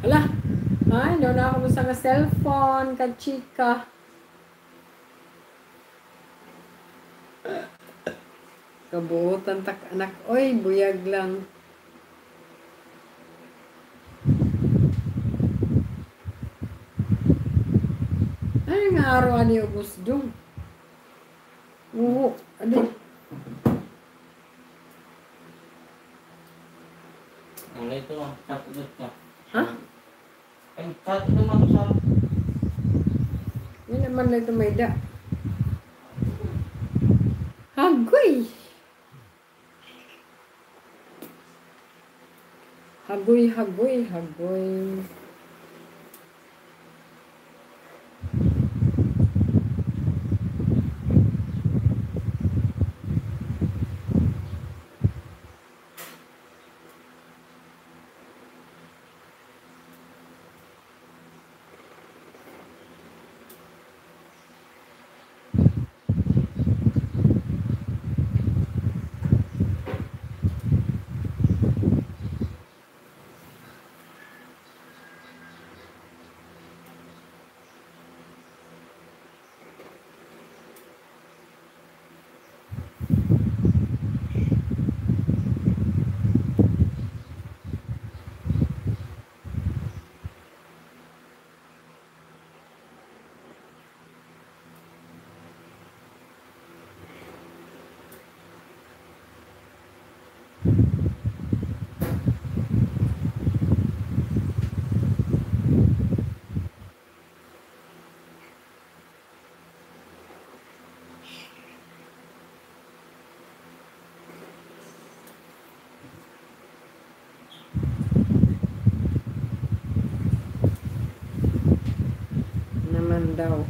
Ala, ay, doon na ako sa cellphone, kachika. Kabuotan tak anak, oy, buyag lang. Ay, nga araw ani ubos dong. Oo, adi. Wala ito. Satu ka. Ha? Ay, satu naman sa... Yan naman na ito may da. Hagoy! Hagoy, hagoy, hagoy. Daw.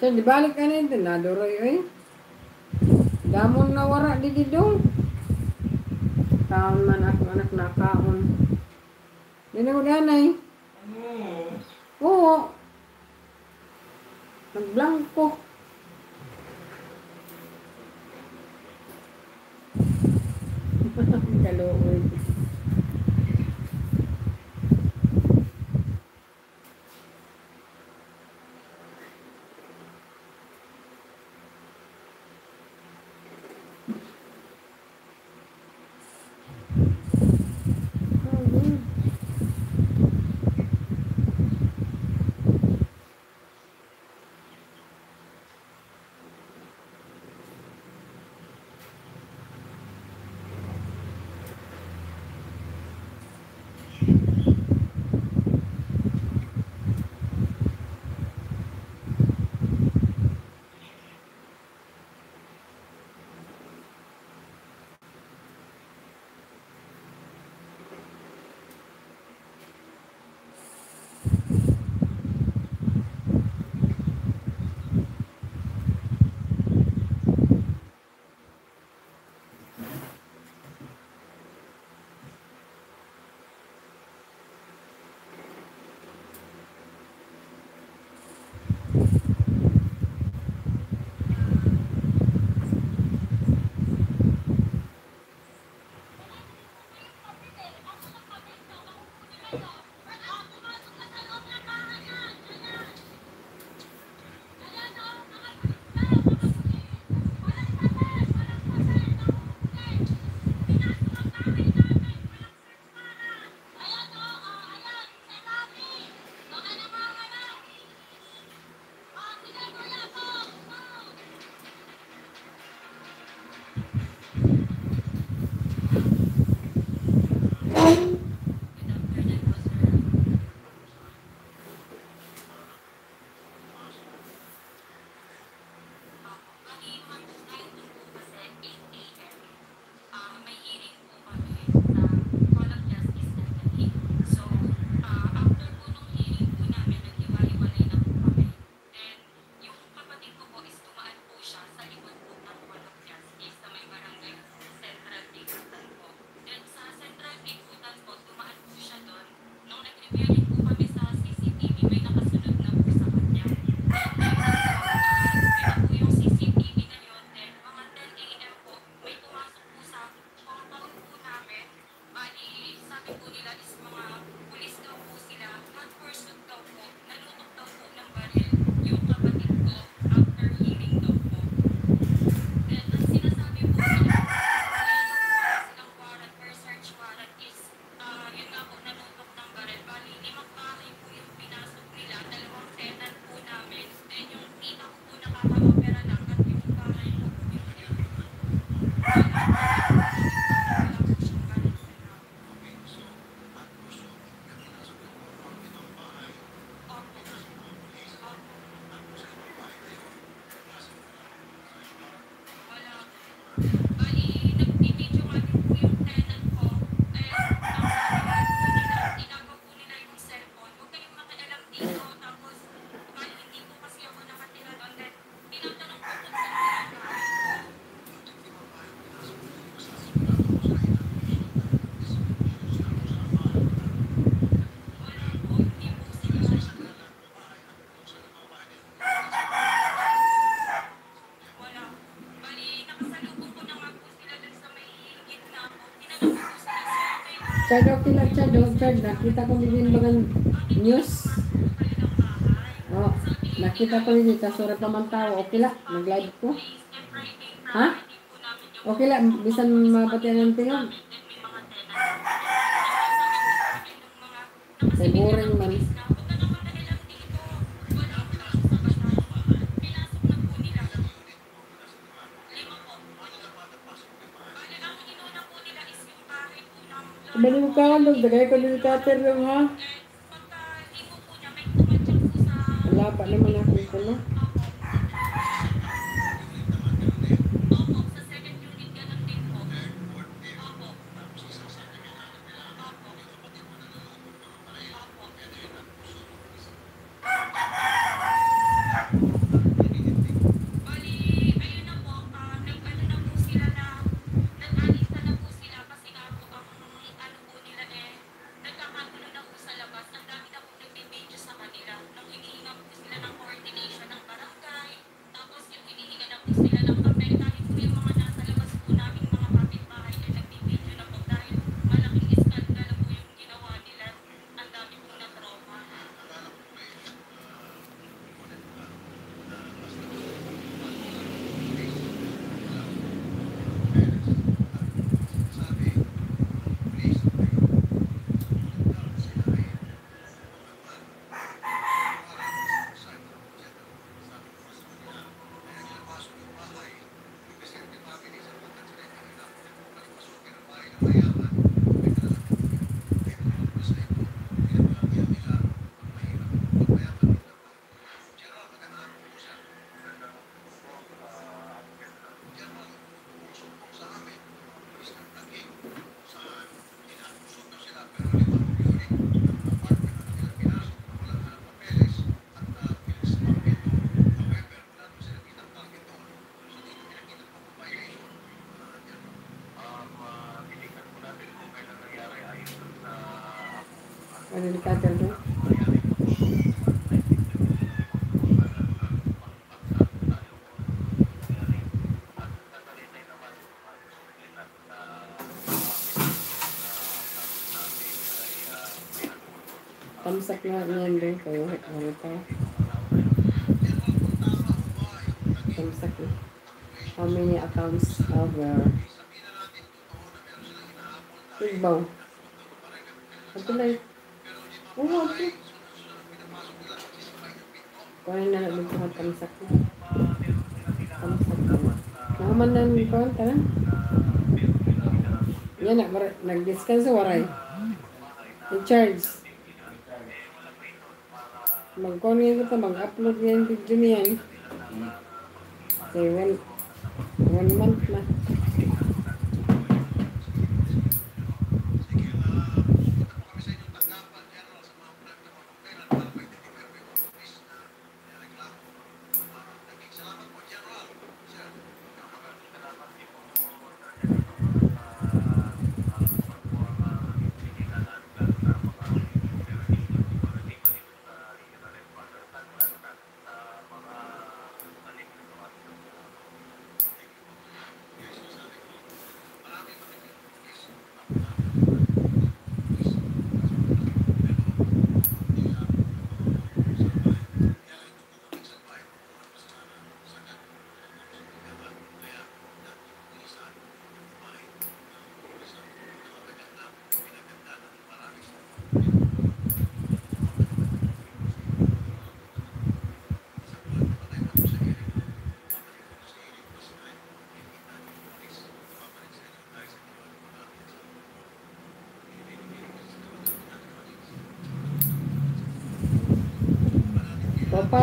So, di balik ka na ito. Naduroy, oy. Damon na wara di di dong. Kaon man ako anak na kaon. Di na ko ganay. Oo. Nagblanko. Chad, okay lang, Chad. Nakita ko din bagan news. Oh, nakita ko din kasura pa man tao. Okay lang, nag-live ko. Ha? Okay lang, bisan mapatian ng tingog. Dagay ko din cutter yung ha. Wala pa naman akong kulo. Bali, Niyan doon kayo. Ano pa? Tamsak na. How many accounts are there? Igbaw. Ito yun. Oo, ito. Kuhanin na lang ito ang tamsak na. Tamsak na. Nakaman na yung kuhan ka na. Yan nag-discuss sa waray. In charge. Mag-kuhan nga ito, mag-upload nga yung video niyan. Okay, one, one month na.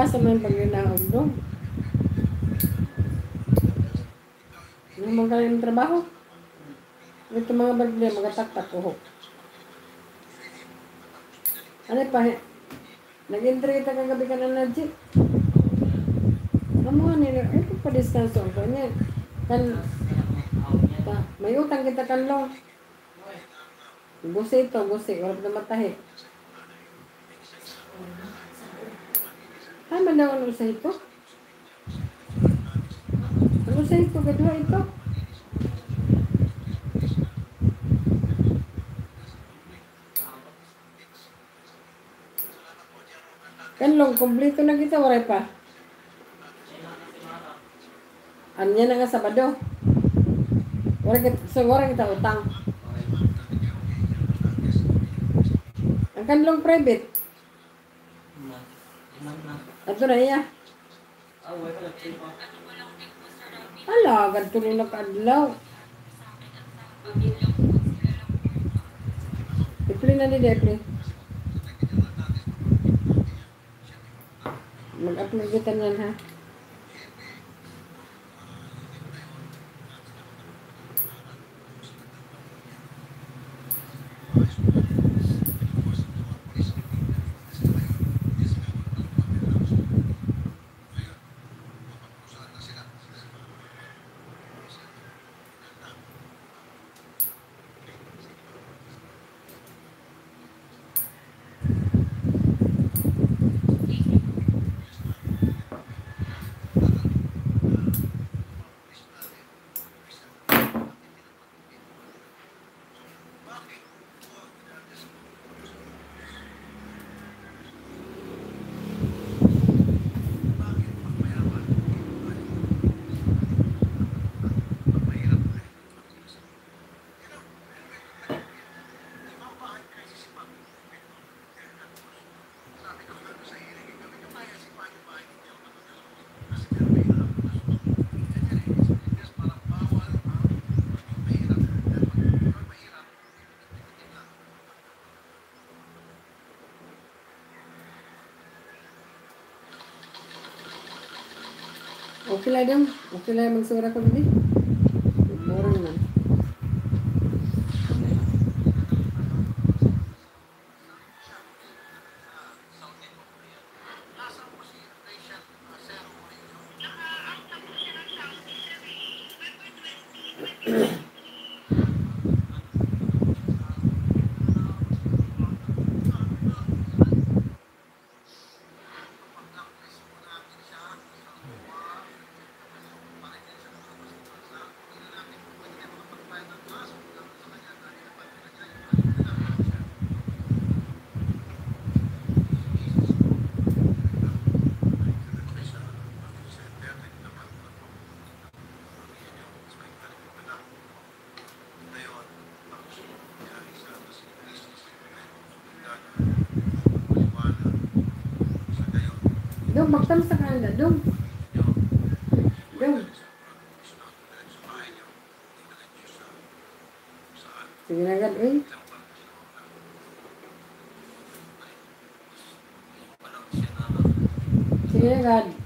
Papasa man pag ginahog doon. Yung mga yung trabaho. Ito mga bagli, mga taktak ko. Ano pa? Nag-entry kita kagabi ka na na jeep. Amo nila, ito pa diskanso ko niya. Kan, ta, may utang kita kanlong. Gusi ito, gusi. Wala pa na matahi. Tama na ang ulusay ko. Ulusay ko, gadwa ito. Kanlong, kumplito na kita, waray pa. Anya na nga Sabado. Waray kita, so waray kita utang. Ang kanlong private. Lima na. Ito na iya. Ala, ganito nung nakadlaw. Ipli na ni Depli. Mag-upload kita niyan ha. ¿Qué le haremos? Magtam sa kanila. Doon. Doon. Sige na agad eh. Sige na agad.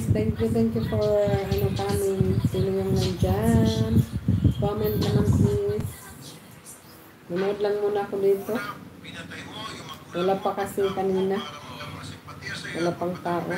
guys. Thank you, thank you for ano kami. Sino yung nandyan? Comment na lang please. Manood lang muna ako dito. Wala pa kasi kanina. Wala pang tao.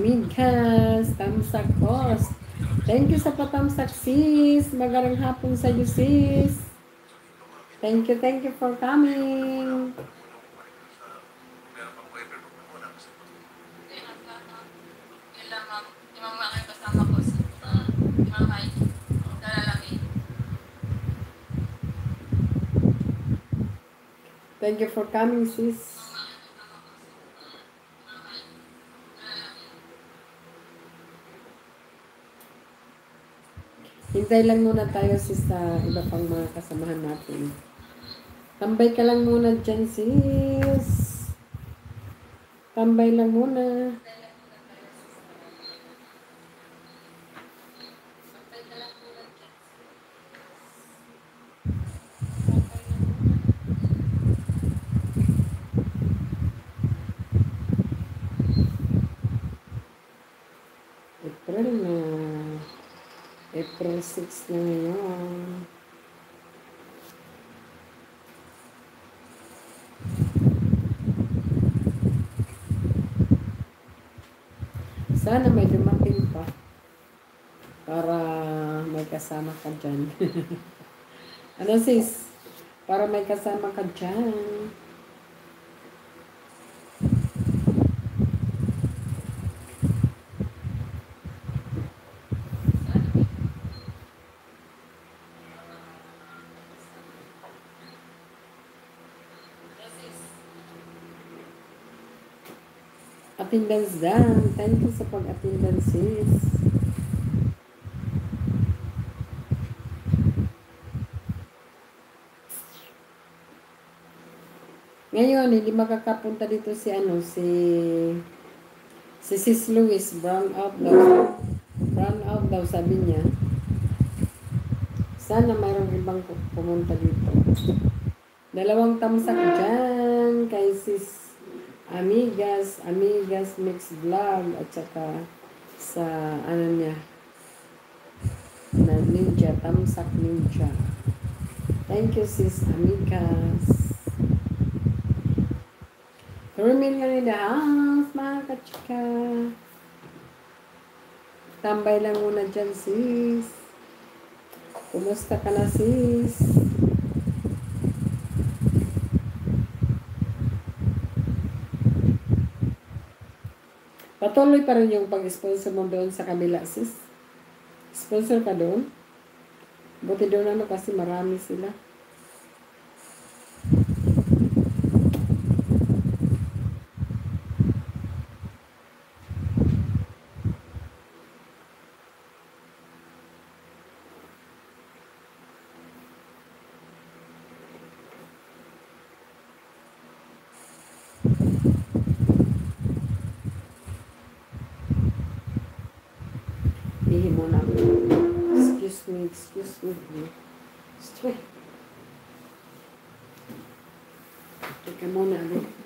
Amigas, tamsak host. Thank you sa patamsak sis. Magandang hapon sa iyo sis. Thank you, thank you for coming. Meron pang boyfriend mo muna kasi po. Hindi na sana. Yun lang ma'am. Yung mga kayo kasama ko sa mga kayo. Dalalaki. Thank you for coming sis. Hintay lang muna tayo sis sa iba pang mga kasamahan natin. Tambay ka lang muna dyan sis. Tambay lang muna. April na. April 6 na ngayon. Sana may dumating pa. Para may kasama ka dyan. ano sis? Para may kasama ka dyan. Attendance dan. Thank you sa pag-attendance sis. Ngayon, hindi makakapunta dito si ano, si si Sis Louis, brown out daw. Brown out daw, sabi niya. Sana mayroong ibang pu- pumunta dito. Dalawang tamsak dyan kay Sis Amigas, Amigas Mix Vlog at saka sa ano niya na Ninja, Tamsak Ninja. Thank you sis Amigas. Remain nga in the house, mga kachika. Tambay lang muna dyan, sis. Kumusta ka na, sis? Patuloy pa rin yung pag-sponsor mo doon sa kabila, sis. Sponsor ka doon? Buti doon ano kasi marami sila. me, excuse me, please. Stray. Take a moment.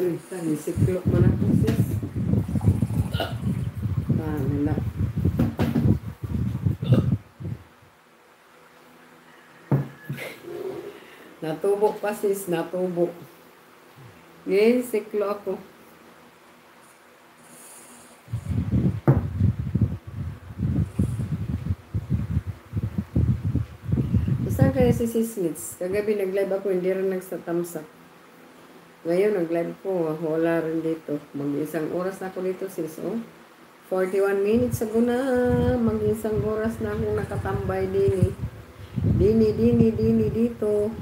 Uy, tani, siklo man ako sis. Ah, nila. Natubo pa sis, natubo. Ngayon, siklo ako. Saan kaya si Sis Mitz? Kagabi nag-live ako, hindi rin nagsatamsak. Ngayon, nag-live ko, wala rin dito. Mag-isang oras na ako dito, sis. Oh. 41 minutes ago na. Mag-isang oras na ako nakatambay dini. Dini, dini, dini dito.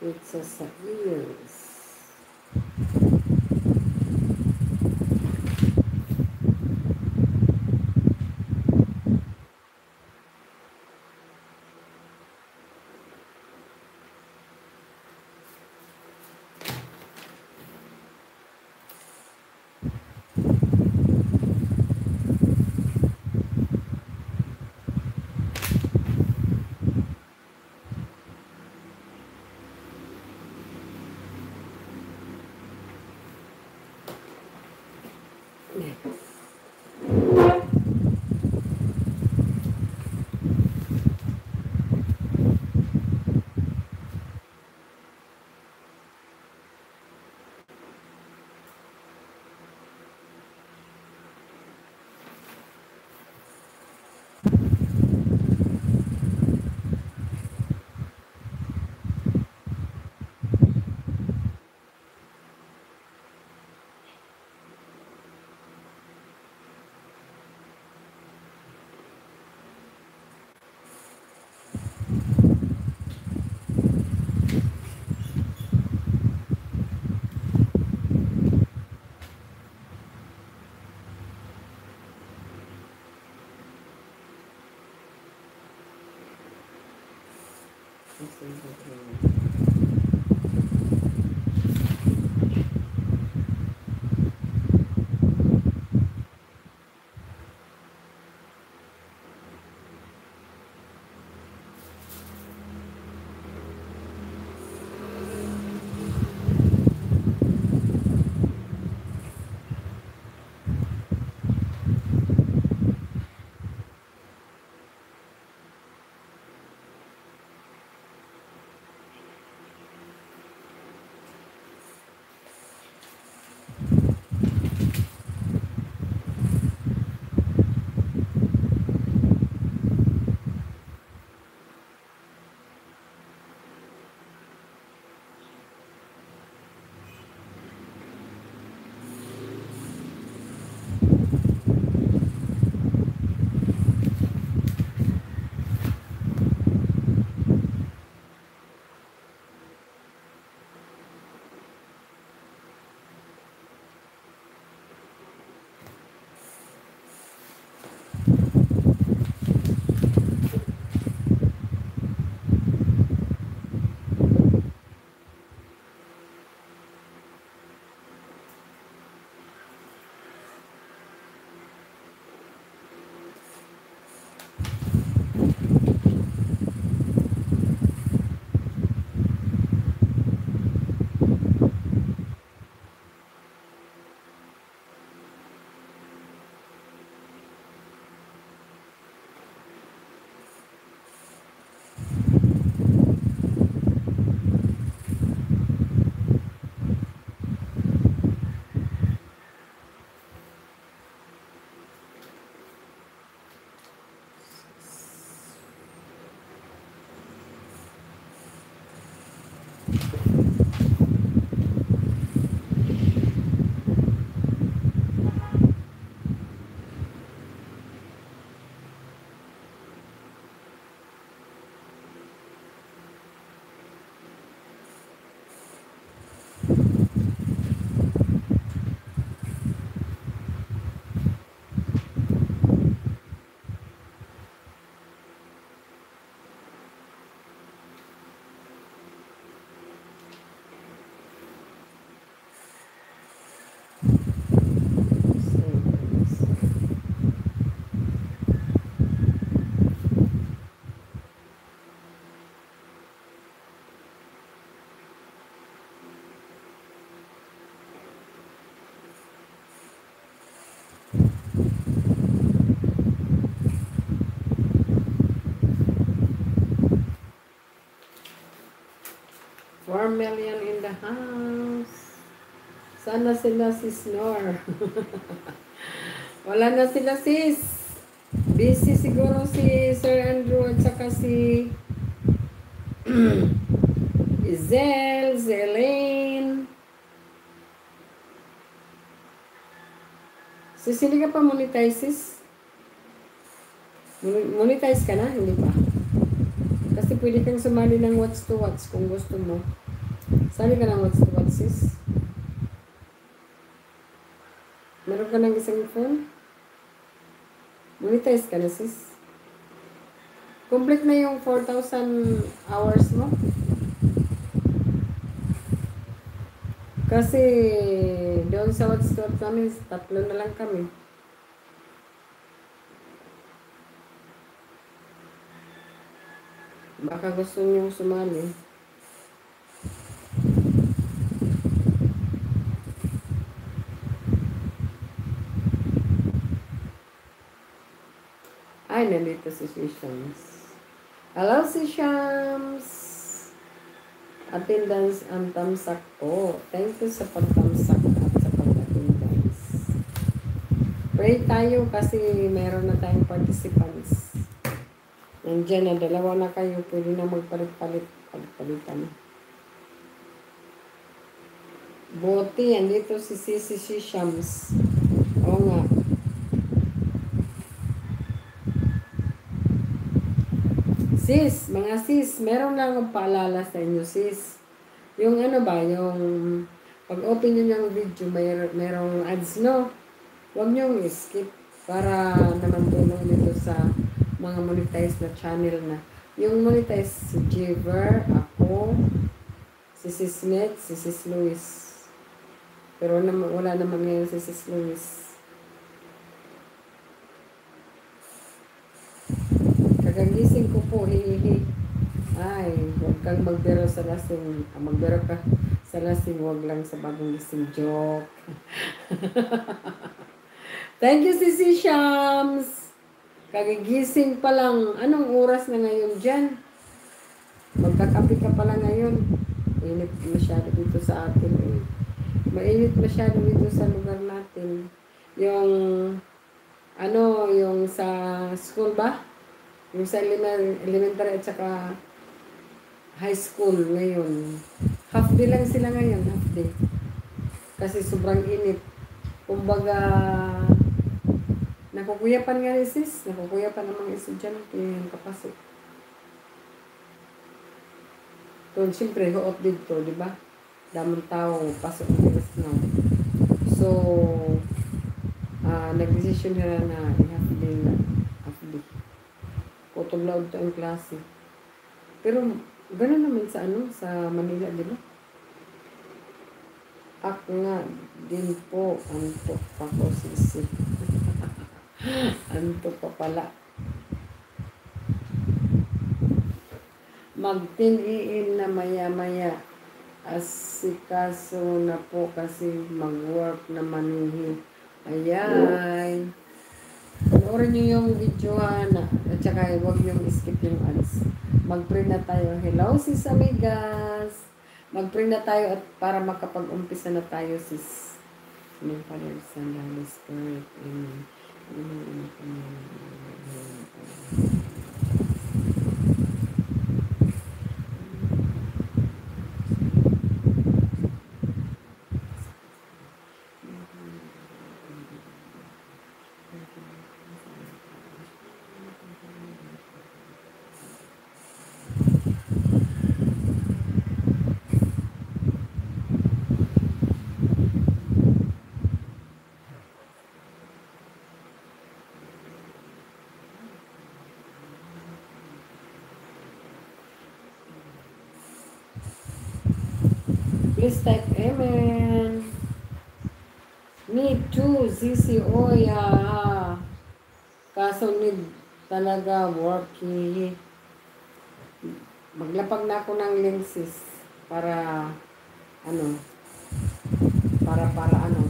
It's a surveillance. Four million in the house. Sana sila si Snore. Wala na sila sis. Busy siguro si Sir Andrew at saka si Izel, si Elaine. Si sili ka pa monetize sis? Mon- Monetize ka na? Hindi pa. Kasi pwede kang sumali ng watch to watch kung gusto mo. Sabi ka ng what's the what sis? Meron ka ng isang phone? Monetize ka na sis? Complete na yung 4,000 hours mo? Kasi doon sa what's the what namin, tatlo na lang kami. Baka gusto niyo sumali. Nandito si. Hello, si Shams! Attendance ang tamsak ko. Thank you sa pagtamsak at sa pag-attendance. Pray tayo kasi meron na tayong participants. Nandiyan na, dalawa na kayo. Pwede na magpalit-palit. Palit-palitan. Buti, andito si Sisi si Shams. Oo nga. Sis, mga sis, meron lang akong paalala sa inyo, sis. Yung ano ba, yung pag-open nyo ng video, may, merong ads, no? Huwag nyo skip para naman tulong nito sa mga monetized na channel na. Yung monetized si Jiver, ako, si Sis Net, si Sis Luis. Pero naman, wala naman ngayon si Sis Luis. Kagagising ko po, hihihi. Ay, huwag kang magbiro sa lasing. Ah, magbiro ka sa lasing, huwag lang sa bagong gising. Joke. Thank you, Sisi Shams. Kagigising pa lang. Anong oras na ngayon dyan? Magkakapi ka pala ngayon. Init masyado dito sa atin eh. Mainit masyado dito sa lugar natin. Yung, ano, yung sa school ba? Yung sa elemen- elementary at saka high school ngayon. Half day lang sila ngayon, half day. Kasi sobrang init. Kumbaga, nakukuyapan nga ni sis. Nakukuyapan ng mga estudyante yung kapasok. Doon, siyempre, ho-off dito, di ba? Damang tao, pasok ng bilis na. So, ah nag-decision nila na i-half day na. Half day. Kutog laod to ang klase. Pero, gano'n naman sa ano, sa Manila, di ba? Ak nga din po, antok pa ko sisi. antok pa pala. Magtiniin na maya-maya. Asikaso na po kasi mag-work na manihi. Ayay. Panoorin niyo yung video ha, na, at saka huwag yung skip yung ads. Mag-pray na tayo. Hello sis amigas. Mag-pray na tayo at para makapag-umpisa na tayo sis. Amen, Father, Son, Holy Spirit. Amen. Amen. Amen. Amen. Please type Amen. Me too, Zizi Oya. Kaso need talaga working. Maglapag na ako ng lenses para ano para para ano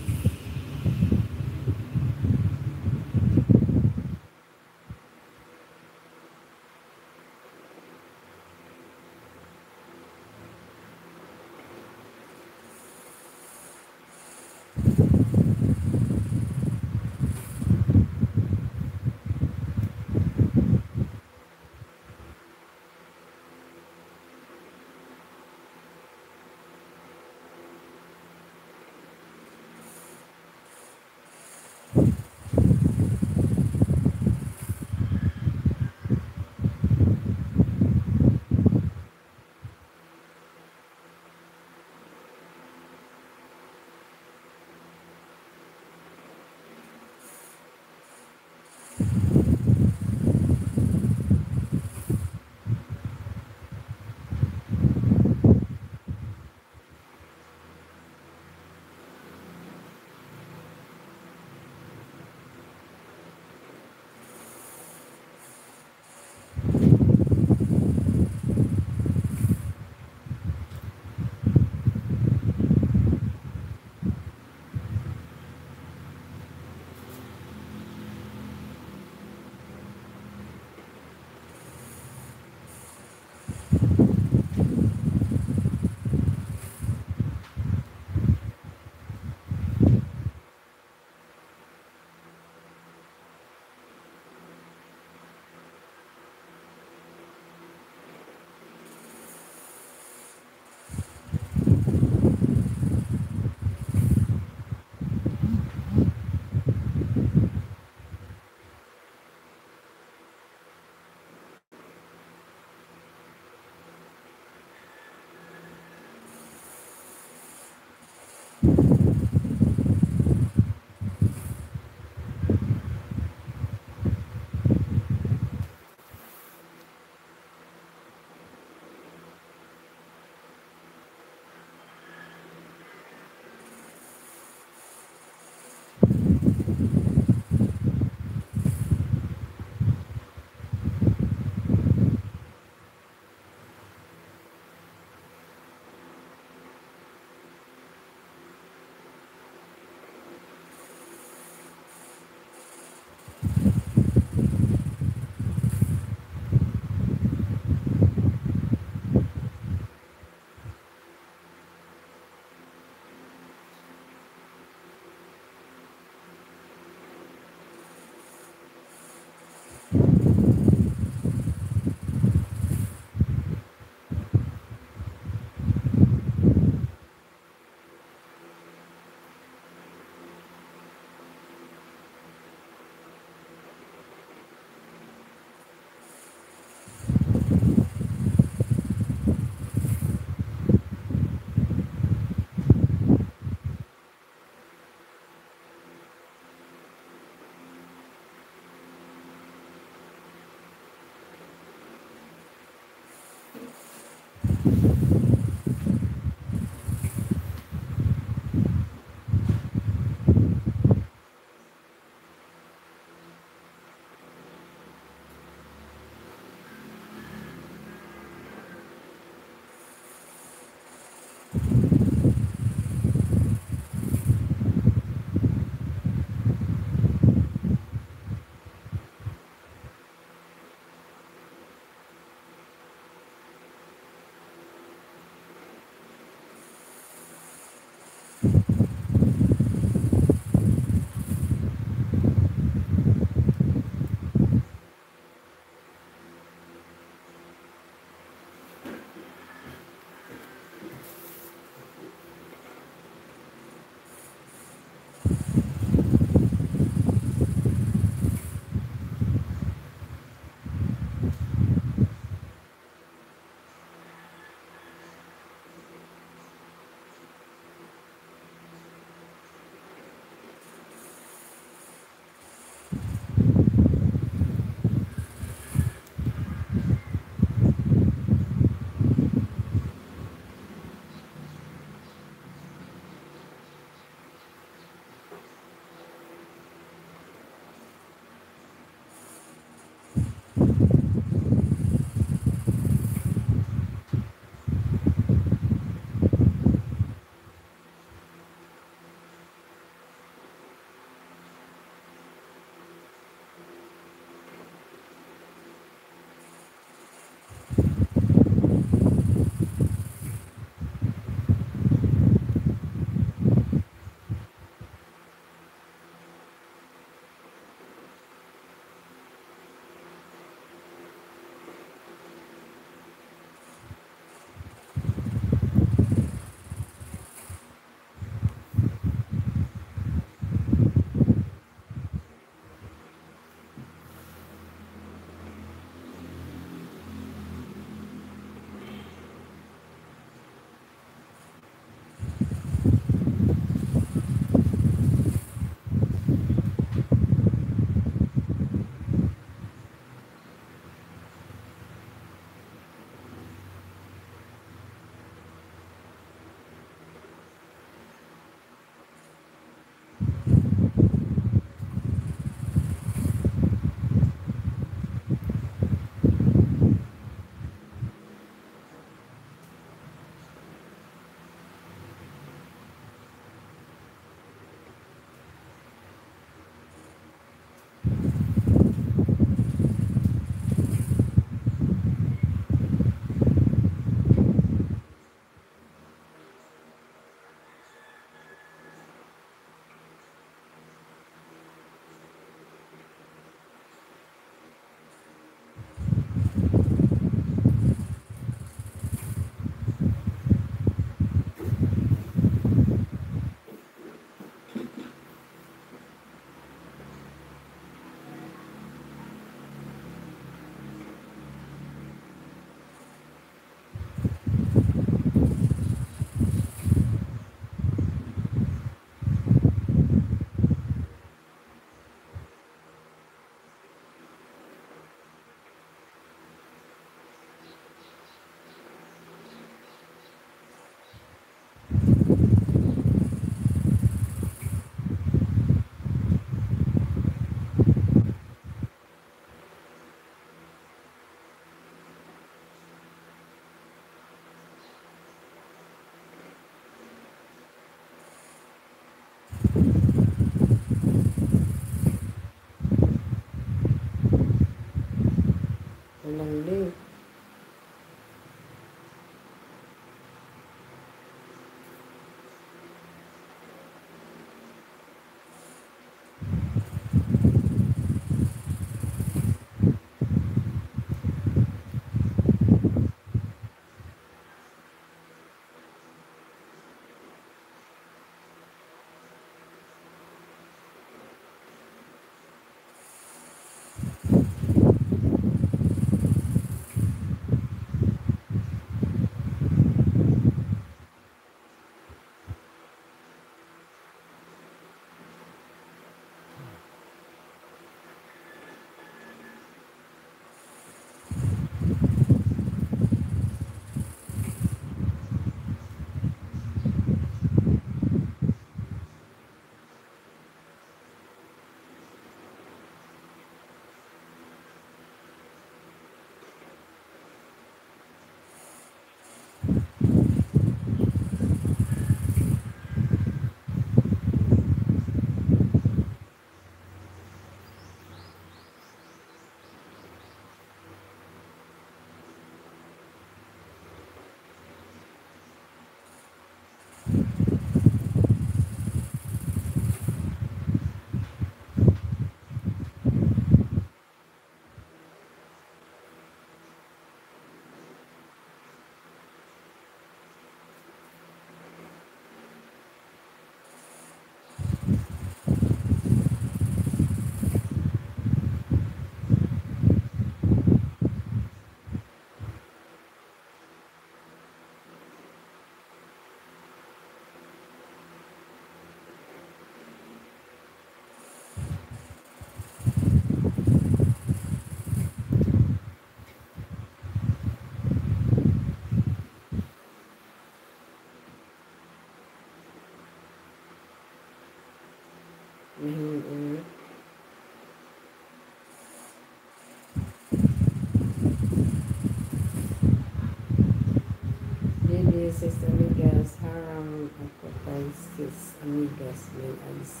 Sis amigas, harang ako kay sis amigas, may ads.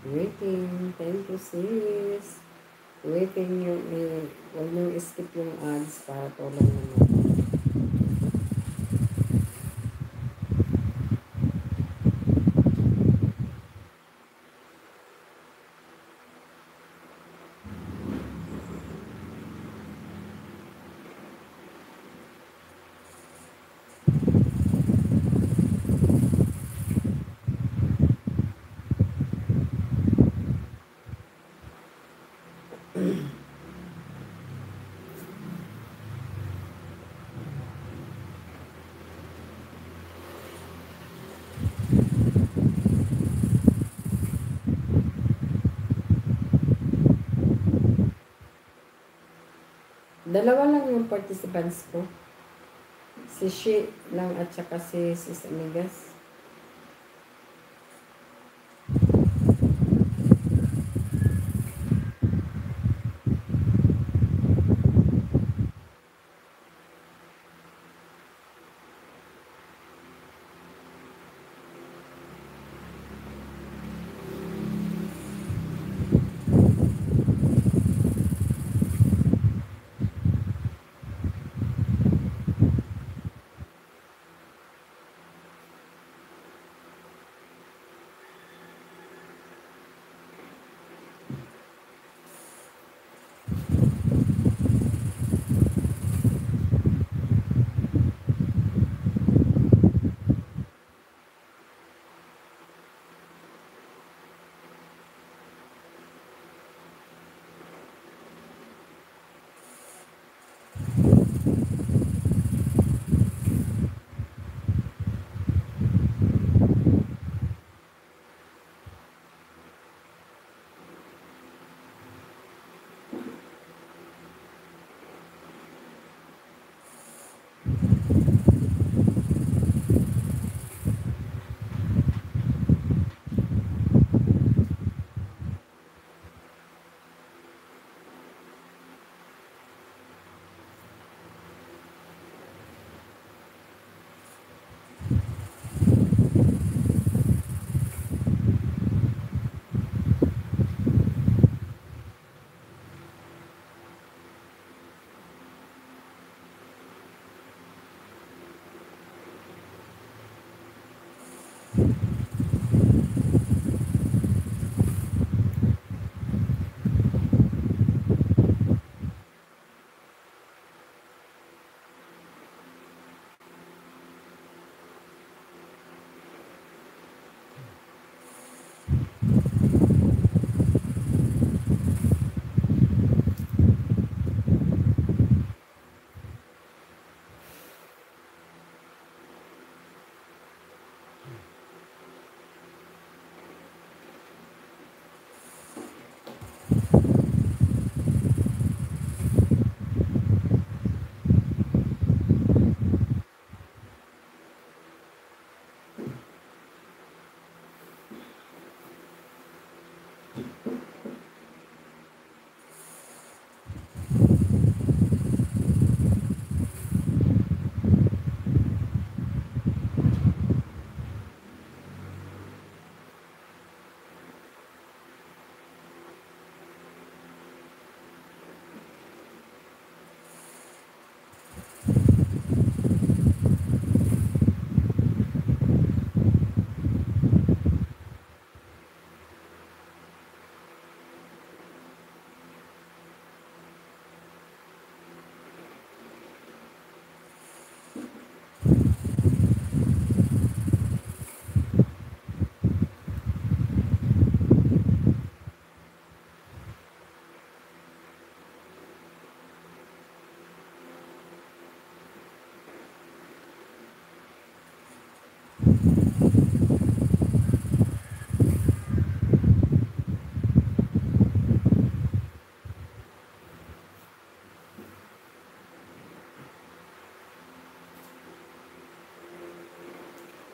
Waiting, thank you sis. Waiting yung, yung huwag niyong skip yung ads para tulong naman. Dalawa lang yung participants ko. Si Shi lang at saka si Sis Amigas.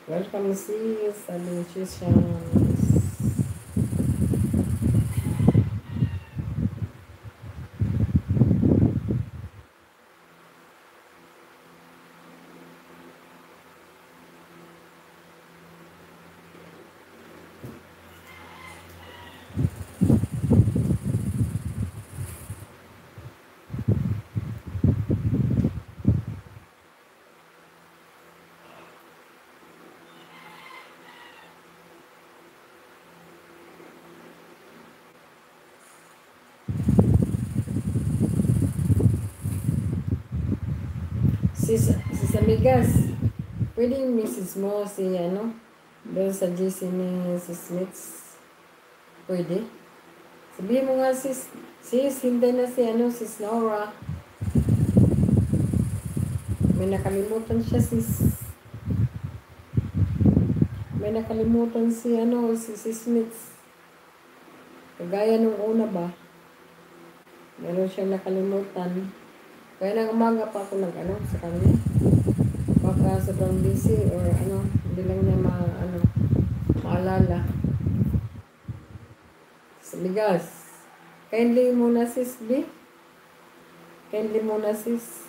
Grande Camisinha, Salim, Cristiano. Si, si Samigas, pwede misis mo si ano, doon sa GC ni si Smiths. Pwede. Sabihin mo nga sis, sis, hindi na si ano, sis Nora. May nakalimutan siya sis. May nakalimutan si ano, si, si Smiths. Kagaya nung una ba, meron siyang nakalimutan. Kaya nang umaga pa ako nag ano sa kanya. Baka sobrang busy or ano, hindi lang niya ma, ano, maalala. Sa bigas. Kindly muna sis B. Kindly muna sis.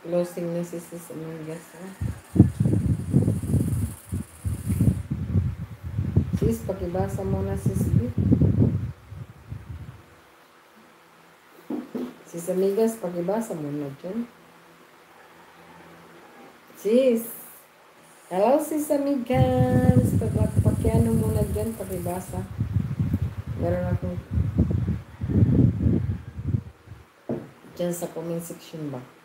Closing na si sis Amigas. Ha? Sis, pakibasa mo na sis B. Sis Amigas, pakibasa mo na dyan. Sis. Hello, sis Amigas. Pakiano mo na dyan, pakibasa. Meron akong dyan sa comment section ba?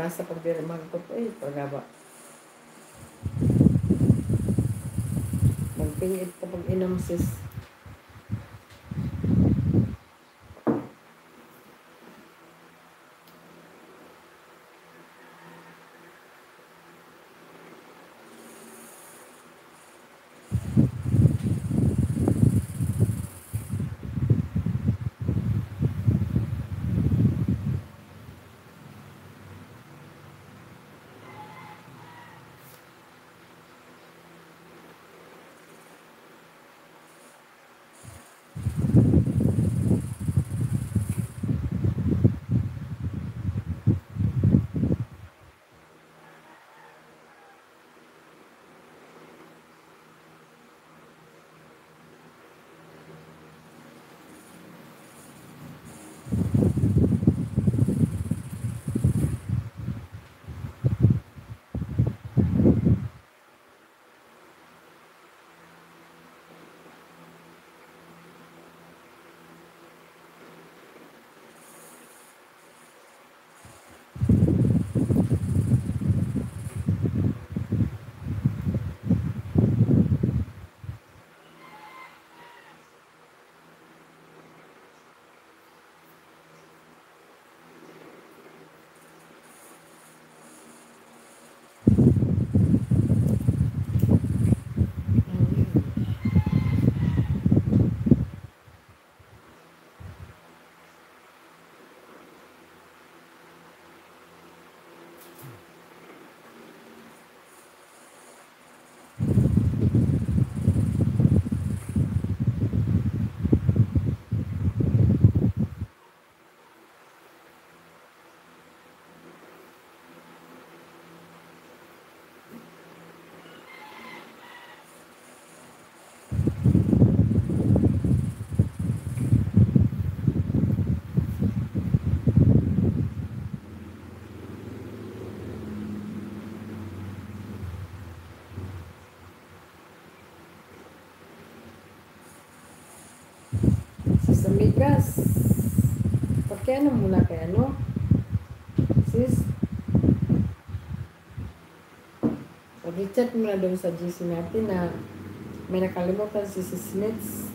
Orirasa pag di magkot eh, pagaba. Magpingit ka pag inom sis. Amigas. Pakiano muna kay ano? Sis? Pag-chat mo na doon sa GC natin na may nakalimutan si Sis Smiths.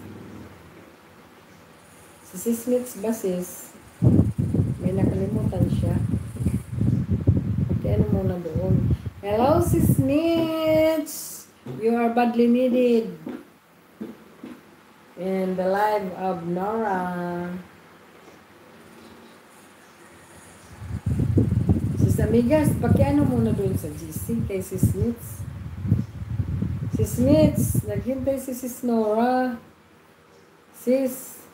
Si Sis Smiths ba sis? May nakalimutan siya. Pakiano muna doon. Hello, Sis Smiths! You are badly needed. The live of Nora. Sis Amigas, pakiano muna doon sa GC kay Sis Smiths. Sis Smiths, naghintay si Sis Nora. Sis,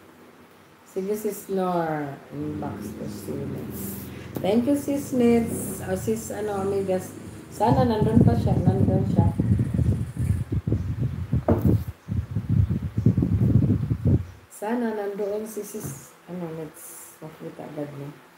sige Sis Nora, inbox to Sis Smiths. Thank you Sis Smiths. O Sis ano, Amigas, sana nandun pa siya, nandun siya. Sana nandoon si Sis, ano, let's makita agad niya.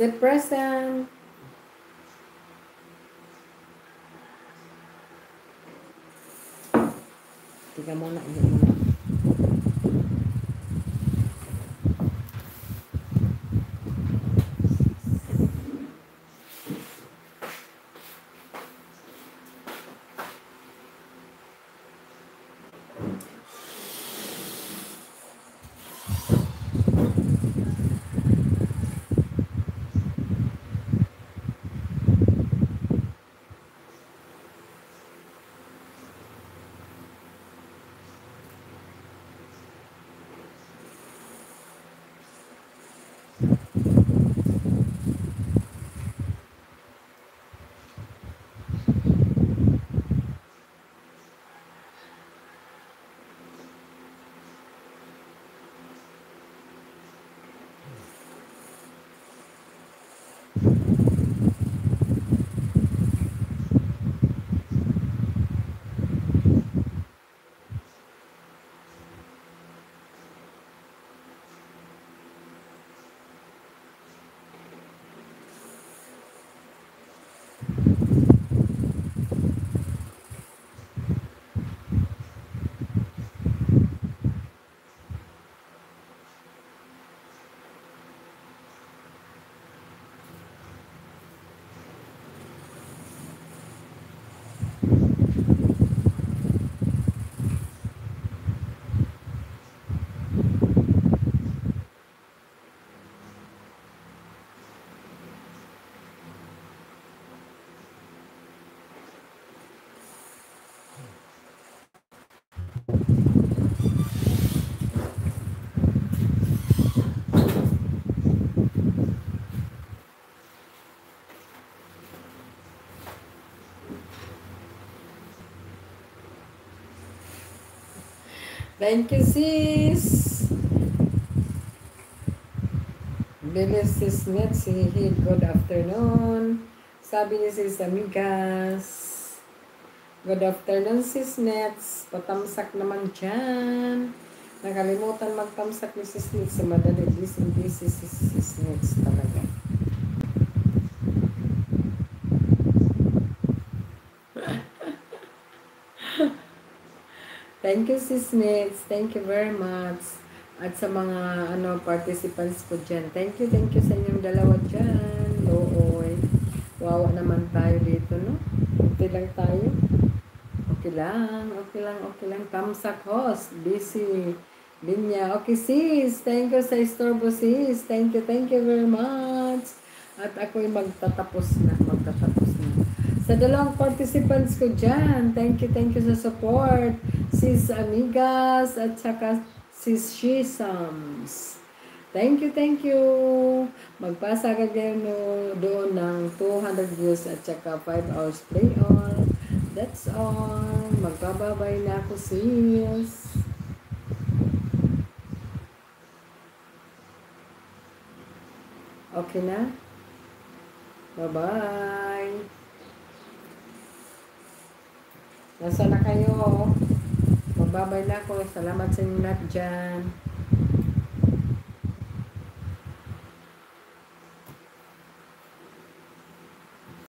Sit present. Tiga muna, hindi muna. Thank you, sis. Bilis sis Hid, good afternoon. Sabi ni sis Amigas. Good afternoon, sis Nets. Patamsak naman dyan. Nakalimutan magtamsak ni sis Nets madali. Busy, busy sis, sis Nets talaga. Thank you, Sis Nits. Thank you very much. At sa mga ano participants ko dyan. Thank you, thank you sa inyong dalawa dyan. Looy. Wawa naman tayo dito, no? Okay lang tayo. Okay lang, okay lang, okay lang. Tamsak host, busy. Linya. Okay, sis. Thank you sa istorbo, sis. Thank you, thank you very much. At ako'y magtatapos na, magtatapos na. Sa dalawang participants ko dyan, thank you, thank you sa support. Sis Amigas at saka sis Shisams. Thank you, thank you. Magpasa ka kayo no, doon ng 200 views at saka 5 hours play on. That's all. Magpababay na ako, sis. Okay na? Bye-bye. Nasa na kayo? Magbabay na ako. Salamat sa inyo lahat dyan.